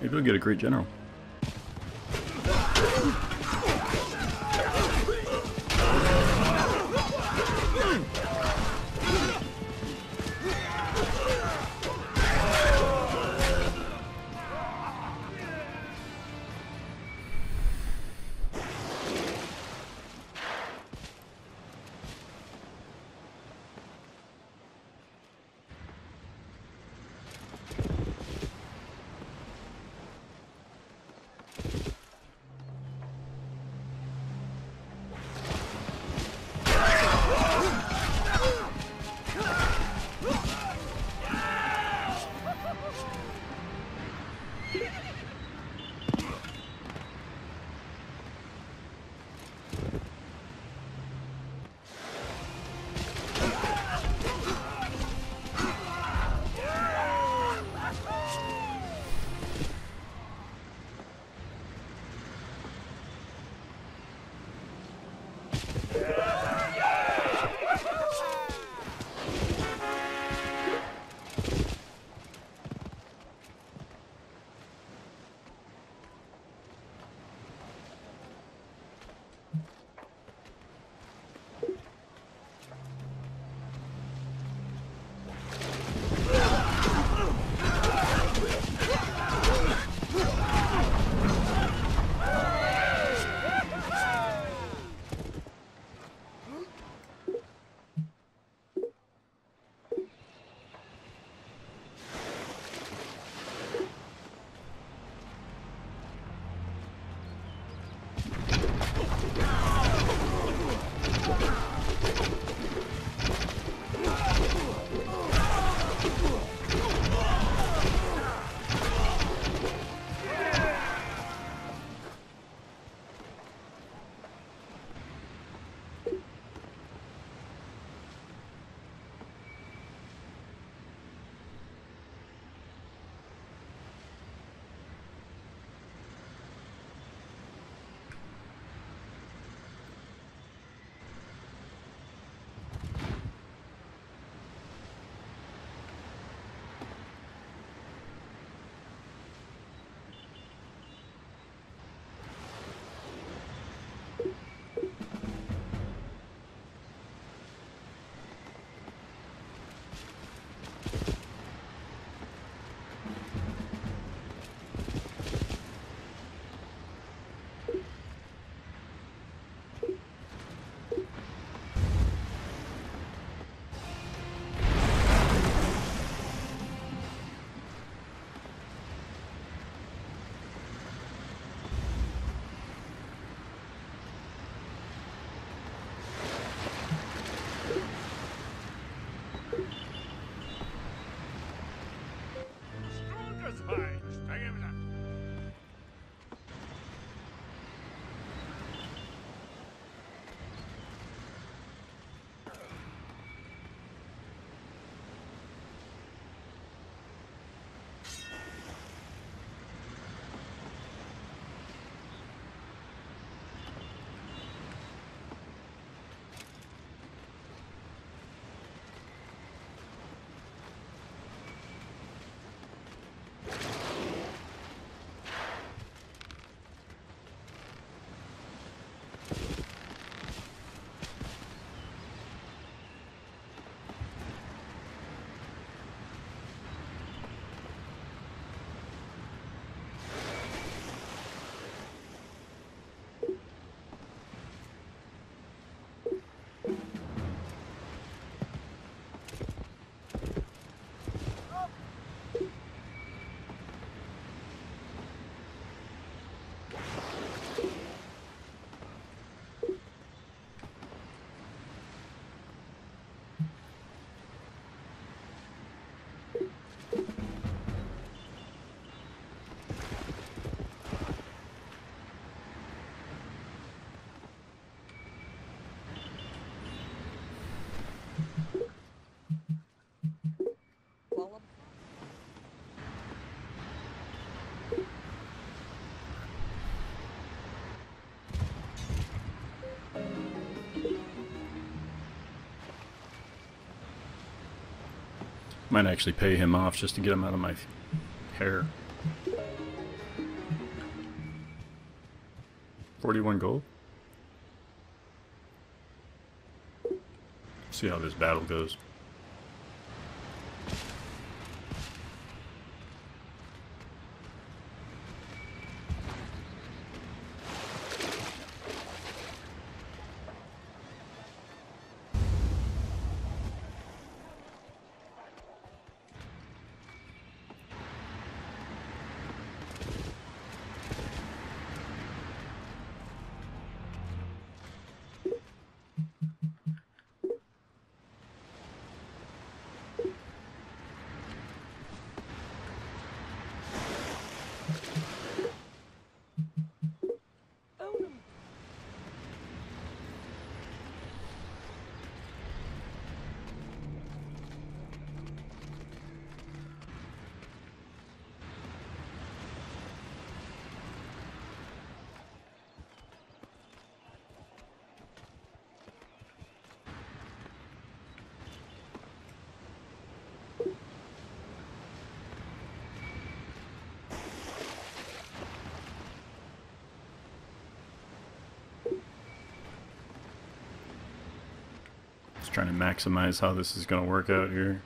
Maybe we'll get a great general. Yeah. Might actually pay him off just to get him out of my hair. 41 gold? See how this battle goes. Trying to maximize how this is going to work out here.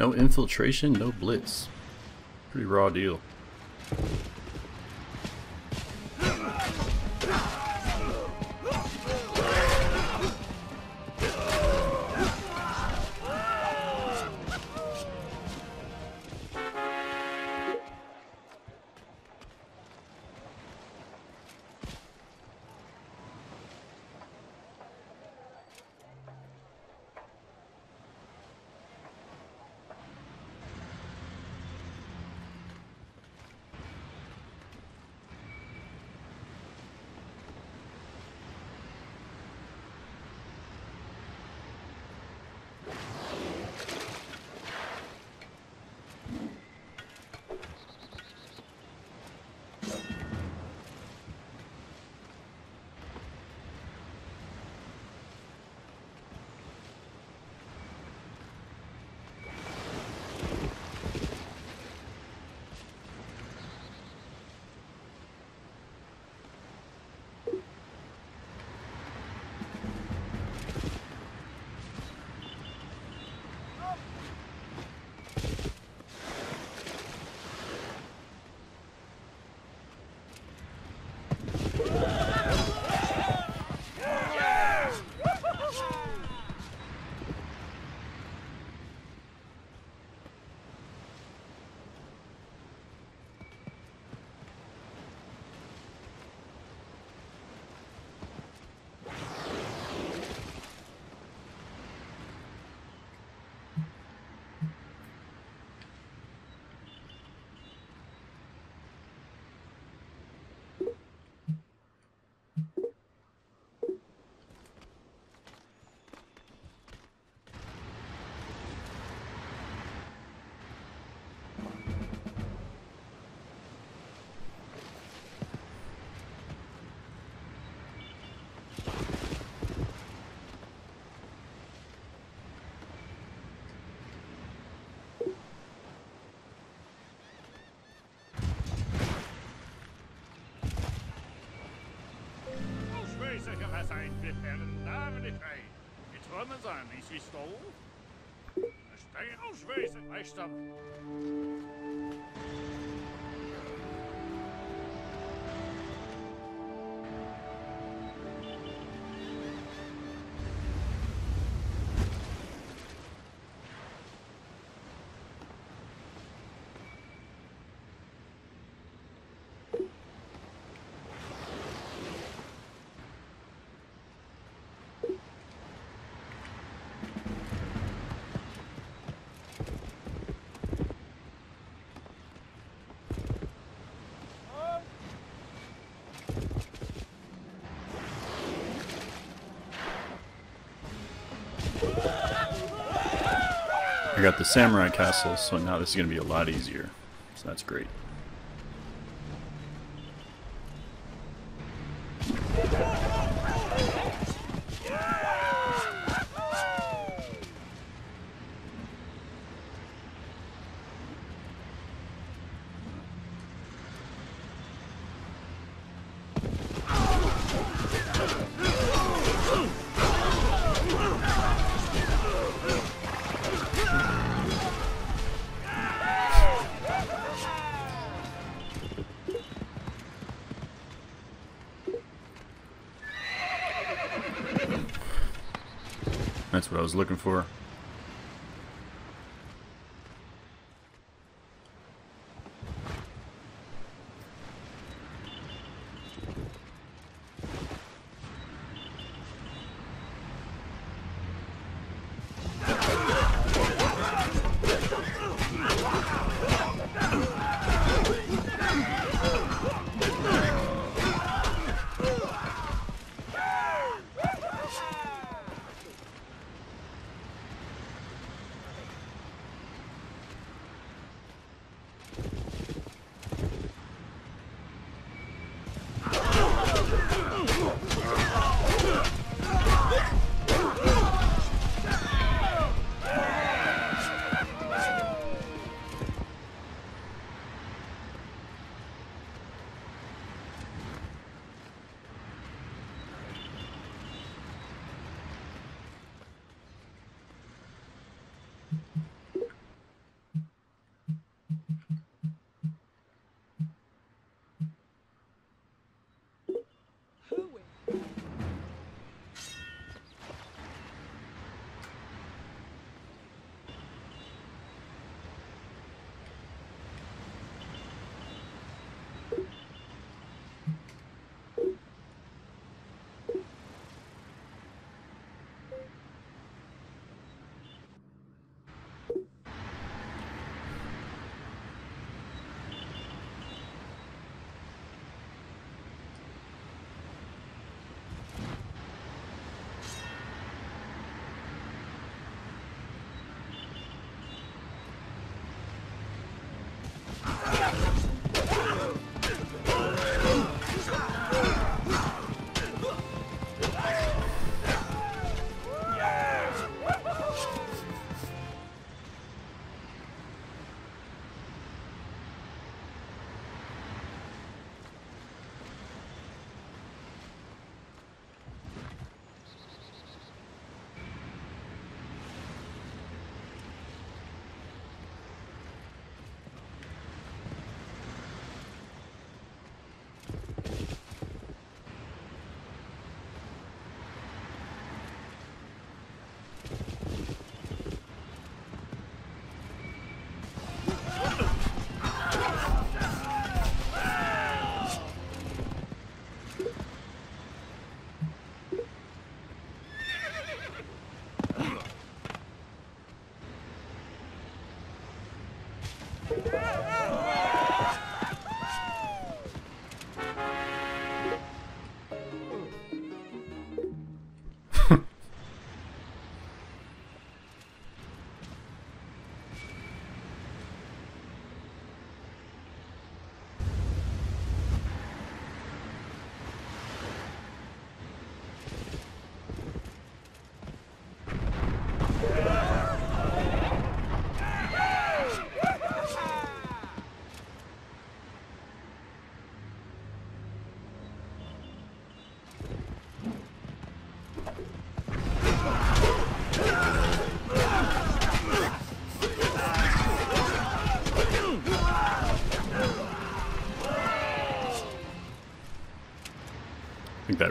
No infiltration, no blitz. Pretty raw deal. herren, namen nicht ein. Het vormen zijn, is wie stol. Een stijl als wezen, hij. I got the samurai castle, so now this is going to be a lot easier. So that's great. That's what I was looking for.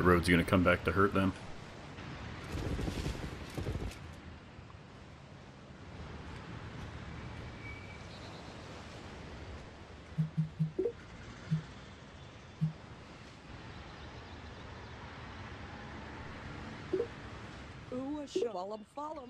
Road's gonna come back to hurt them. Ooh, a shalom follow.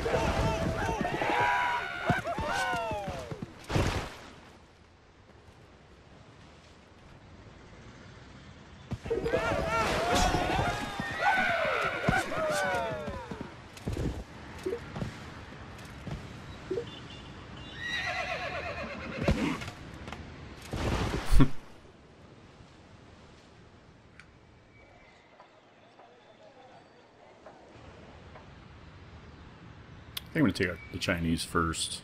I think I'm gonna take out the Chinese first.